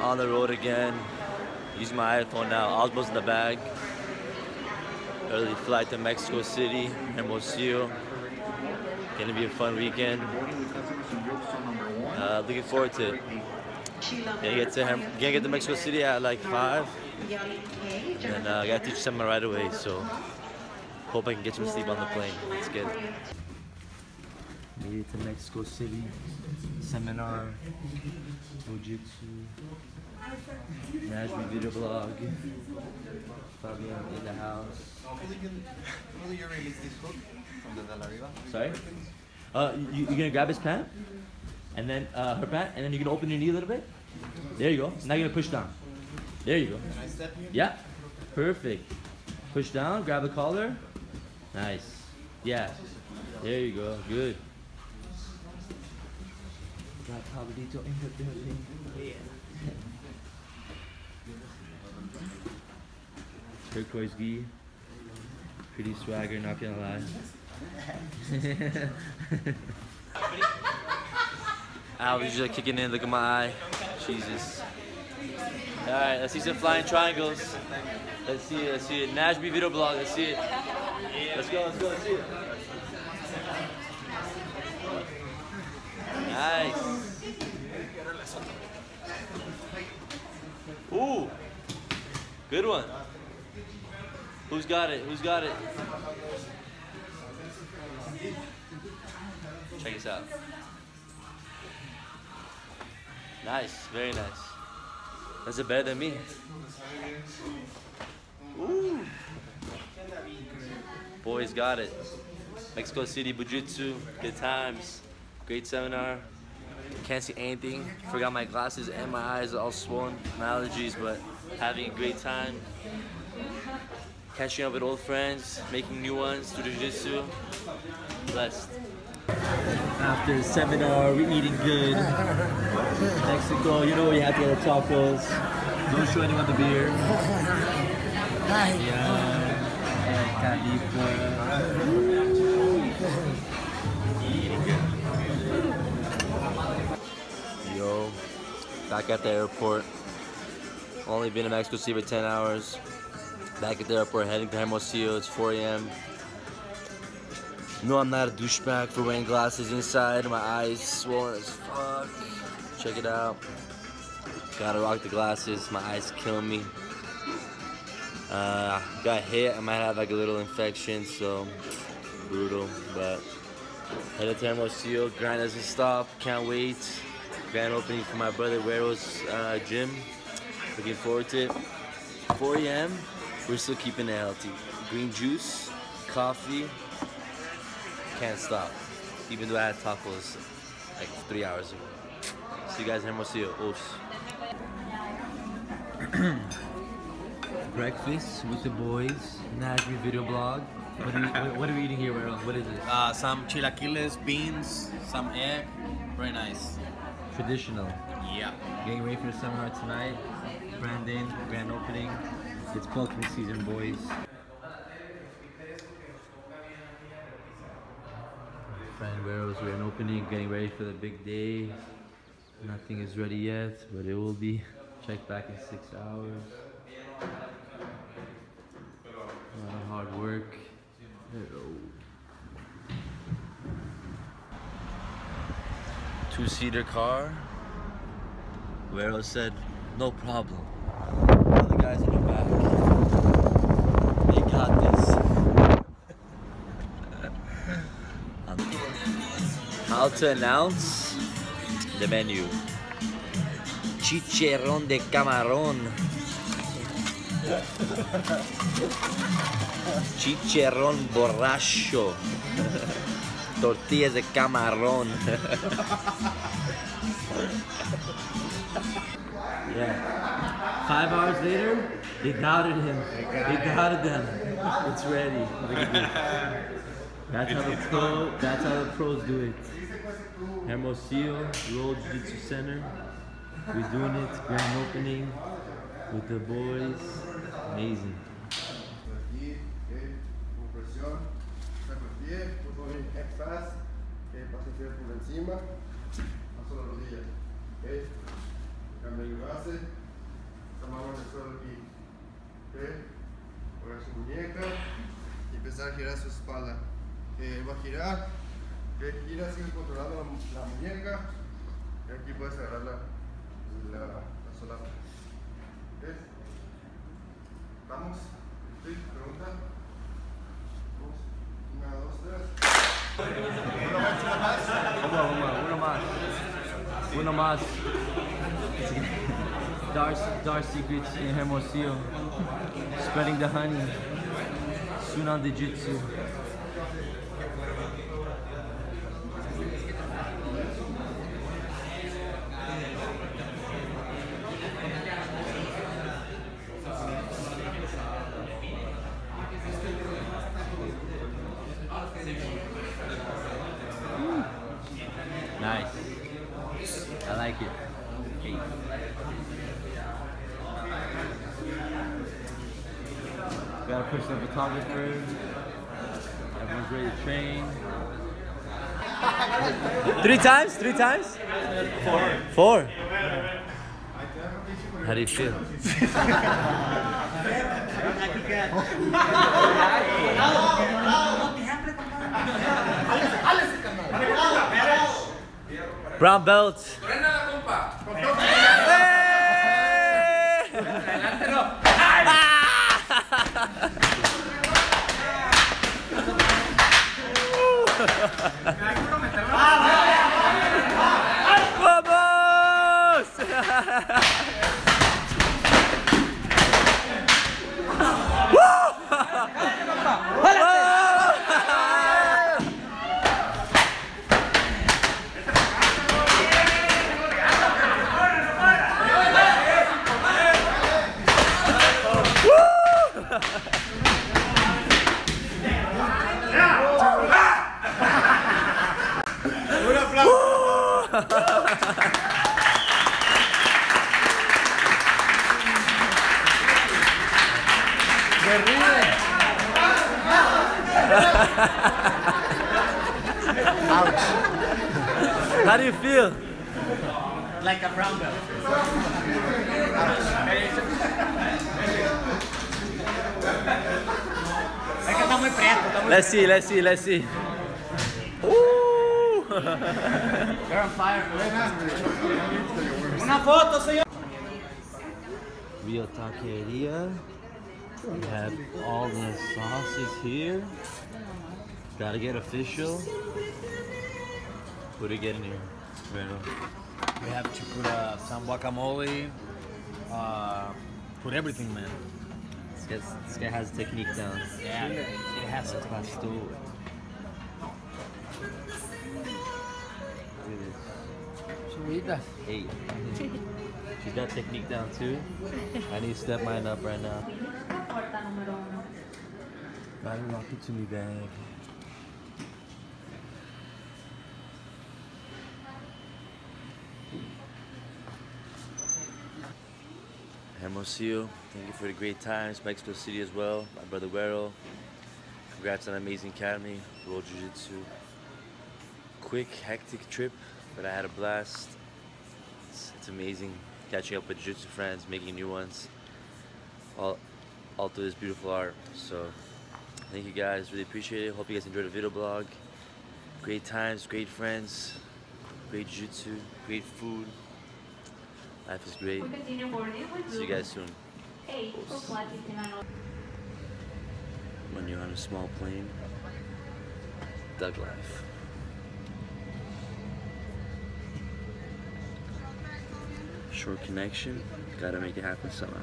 On the road again. Using my iPhone now. Osmo's in the bag. Early flight to Mexico City, Hermosillo. Gonna be a fun weekend. Uh, looking forward to it. Gonna get to Herm- gonna get to Mexico City at like five, and uh, I gotta teach someone right away. So hope I can get some sleep on the plane. It's good. Made it to Mexico City. Seminar, Jiu-Jitsu, video blog. Fabian in the house. Will you release this hook from the De La Riva? Sorry? Uh, you, you're gonna grab his pant, and then uh, her pant, and then you're gonna open your knee a little bit. There you go. Now you're gonna push down. There you go. Can I step here? Yeah, perfect. Push down, grab the collar. Nice. Yeah. There you go. Good. Got Pablito in the building. Turquoise gi. Pretty swagger, not gonna lie. Albie's just kicking in. Look at my eye. Jesus. All right, let's see some flying triangles. Let's see it. Let's see it. Najmi video blog. Let's see it. Let's go. Let's go. Let's see it. Nice. Ooh. Good one. Who's got it? Who's got it? Check this out. Nice, very nice. That's it better than me. Ooh. Boys got it. Mexico City Bujitsu, good times, great seminar. Can't see anything. Forgot my glasses and my eyes are all swollen, my allergies, but having a great time. Catching up with old friends, making new ones through the jiu-jitsu. Blessed. After the seminar, we're eating good. Mexico, you know we have to get the tacos. Don't show anyone the beer. Yeah. And back at the airport. Only been in Mexico City for 10 hours. Back at the airport, heading to Hermosillo. It's 4 a.m. No, I'm not a douchebag for wearing glasses inside. My eyes swollen as fuck. Check it out. Gotta rock the glasses. My eyes kill me. Uh, got hit. I might have like a little infection, so brutal. But headed to Hermosillo. Grind doesn't stop. Can't wait. Grand opening for my brother Guero's uh, gym. Looking forward to it. 4 a.m. We're still keeping it healthy. Green juice, coffee, can't stop. Even though I had tacos like three hours ago. See you guys in Hermosillo. Os. Breakfast with the boys. Najmi video blog. What are we, what, are we eating here, Werrell? What is this? Uh, some chilaquiles, beans, some egg. Very nice. Traditional. Yeah. Getting ready for the seminar tonight. Brandon, grand opening. It's Pokemon season, boys. Friend Guerrero's grand opening, getting ready for the big day. Nothing is ready yet, but it will be. Check back in six hours. A lot of hard work. Hello. Two-seater car. Guerrero said, no problem. Other guys in the back. They got this. Um, how to announce the menu. Chicharrón de camarón. Chicharrón borracho. Tortillas de camarón. yeah. Five hours later, they doubted him. They doubted them. It's ready. Look at this. That's how the pro. That's how the pros do it. Hermosillo Roll Jiu-Jitsu Center. We're doing it. Grand opening with the boys. Amazing. Con presión, saco el por encima, paso la rodilla. ¿Ok? Cambio el base, en el suelo aquí. ¿Ok? Poner su muñeca y empezar a girar su espalda. ¿Ok? Va a girar. ¿Ok? Gira, sigue controlando la, muñeca. Y aquí puedes agarrar la, la, la solapa. ¿Vamos? ¿Sí? ¿Pregunta? Vamos. Una, dos, tres. Uno, uno, uno más. Uno más. Dark, dark secrets in Hermosillo. Spreading the honey. Sunan Jiu-Jitsu. Nice. I like it. Got a personal photographer. Everyone's ready to train. Three times? Three times? Four. Four? How do you feel? Brown belt. compa. Con eh. todo. Eh. Adelante, no. ¡Ay! ¡Ah! How do you feel? Like a brown belt. Muy preto, Let's see, let's see, let's see. Ooh. You're on fire. Una foto, señor. Real taqueria. We have all the sauces here. Gotta get official. What are you getting here? Bueno. We have to put uh, some guacamole. Uh, put everything, man. This guy has technique down. Yeah, it has it. Pastor. Look. Hey. She's got technique down too. I need to step mine up right now. Porta número uno. Gotta rock it to me, bag. Hermosillo, thank you for the great times. Mexico City as well. My brother Wero. Congrats on an amazing academy. Roll Jiu Jitsu. Quick, hectic trip, but I had a blast. It's, it's amazing catching up with Jiu Jitsu friends, making new ones. All, all through this beautiful art. So, thank you guys. Really appreciate it. Hope you guys enjoyed the video blog. Great times, great friends, great Jiu Jitsu, great food. Life is great. We continue boarding with See you guys soon. Eight for flight itinerary. When you're on a small plane, Doug life. Short connection, gotta make it happen somehow.